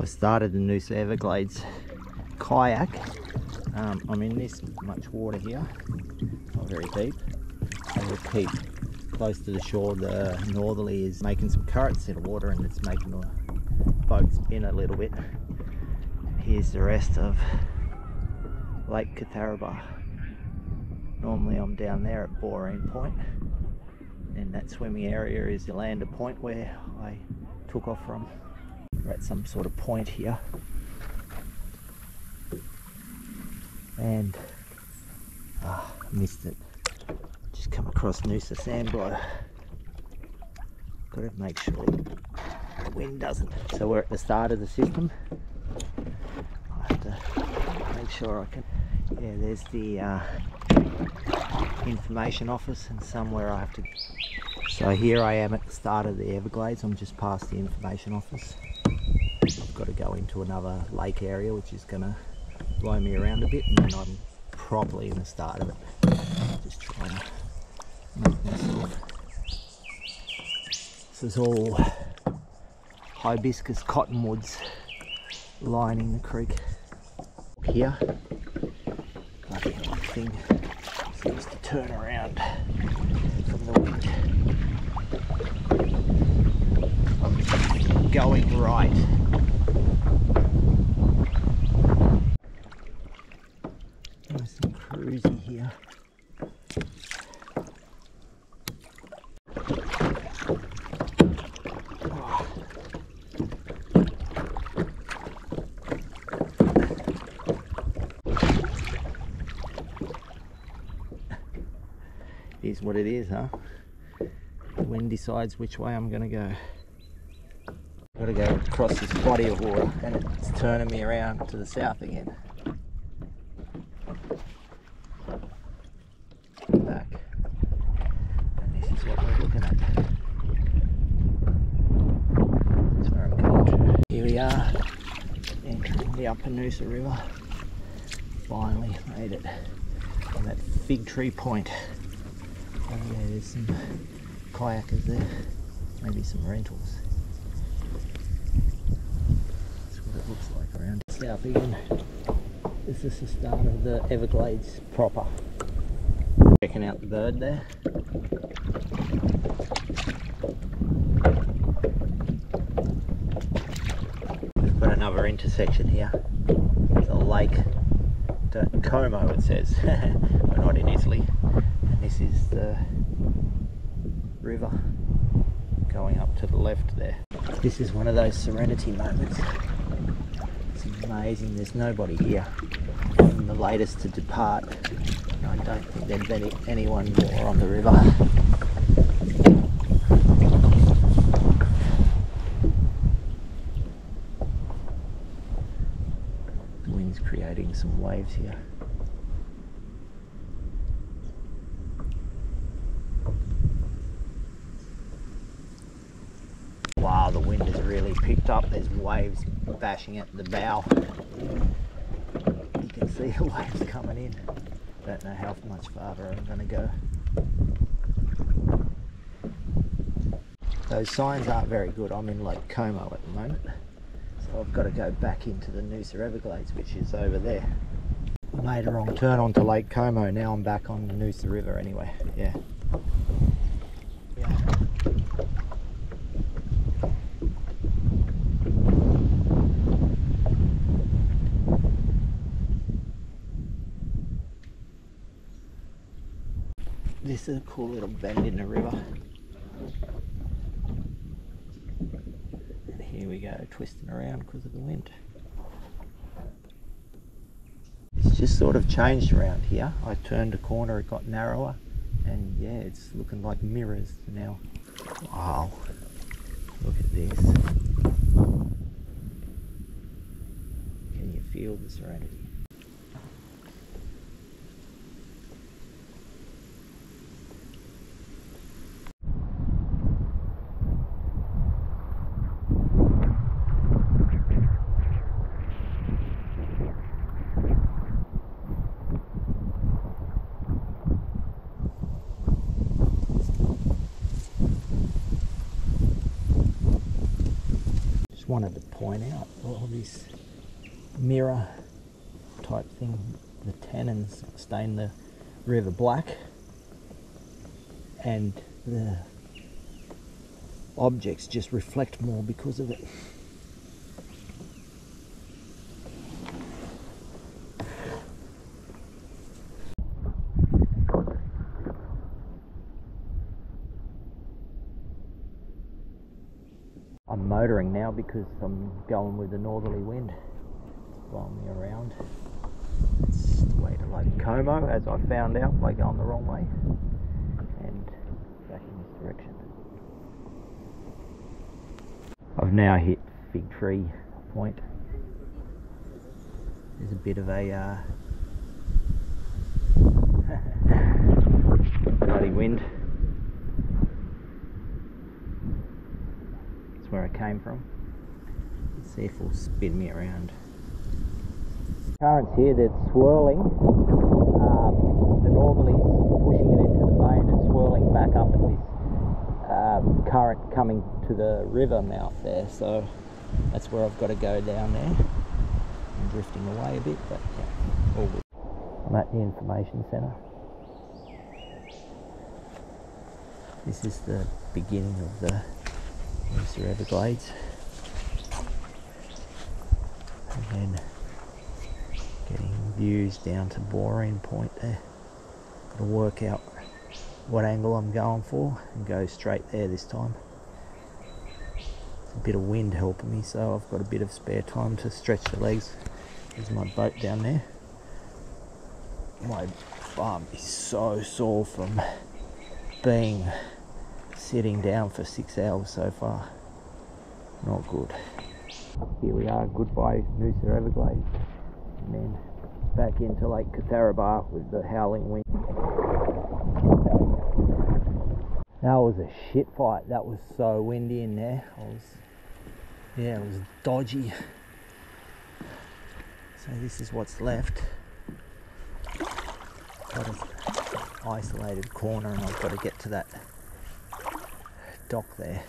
I've started the Noosa Everglades kayak. Um, I'm in this much water here, not very deep. And we'll keep close to the shore. The northerly is making some currents in the water and it's making the boat spin a little bit. Here's the rest of Lake Cootharaba. Normally I'm down there at Boreen Point and that swimming area is the Elanda Point where I took off from. We're at some sort of point here. And ah, missed it. Just come across Noosa Sandblow. Got to make sure the wind doesn't. So we're at the start of the system. I have to make sure I can. Yeah, there's the uh, information office and somewhere I have to so here I am at the start of the Everglades I'm just past the information office got to go into another lake area which is going to blow me around a bit and then I'm properly in the start of it just trying to make this is all hibiscus cottonwoods lining the creek here bloody thing seems to turn around from the wind. I'm going right. And cruisy here. is what it is, huh? The wind decides which way I'm gonna go. I've got to go across this body of water and it's turning me around to the south again. Back. And this is what we're looking at. That's where I'm going to. Here we are, Upper Noosa River. Finally made it on that fig tree point. Oh yeah, there's some kayakers there. Maybe some rentals. That's what it looks like around South. This is the start of the Everglades proper. Checking out the bird there. We've got another intersection here. The lake. Como it says. We're not in Italy And this is the river going up to the left there. This is one of those serenity moments. It's amazing, there's nobody here. I'm the latest to depart. I don't think there'd be anyone more on the river. The wind's creating some waves here. Wow, the wind has really picked up, there's waves bashing at the bow. You can see the waves coming in. Don't know how much farther I'm going to go. Those signs aren't very good. I'm in Lake Como at the moment. I've got to go back into the Noosa Everglades, which is over there. I made a wrong turn onto Lake Como. Now I'm back on the Noosa River anyway. Yeah. Yeah. This is a cool little bend in the river. And here we go, twisting around because of the wind. It's just sort of changed around here. I turned a corner, it got narrower, and yeah, it's looking like mirrors now. Wow, look at this. Can you feel the serenity? Wanted to point out all this mirror type thing. The tannins stain the river black, and the objects just reflect more because of it. I'm motoring now because I'm going with the northerly wind. Blowing me around. It's the way to Lake Como, as I found out by going the wrong way, and back in this direction. I've now hit Fig Tree Point. There's a bit of a uh, bloody wind. That's where I came from. Let's see if it'll spin me around. Currents here that's swirling. Um, the northerlies pushing it into the bay and it's swirling back up at this um, current coming to the river mouth there. So that's where I've got to go down there. I'm drifting away a bit, but yeah, all good. I'm at the information centre. This is the beginning of the Noosa Everglades. And then getting views down to Boreen Point there. Gotta work out what angle I'm going for and go straight there this time. A bit of wind helping me so I've got a bit of spare time to stretch the legs. There's my boat down there. My bum is so sore from being sitting down for six hours so far. Not good. Here we are, goodbye Noosa Everglades. And then back into Lake Cootharaba with the howling wind. That was a shit fight. That was so windy in there. I was, yeah, it was dodgy. So this is what's left. Got an isolated corner, and I've got to get to that dock there.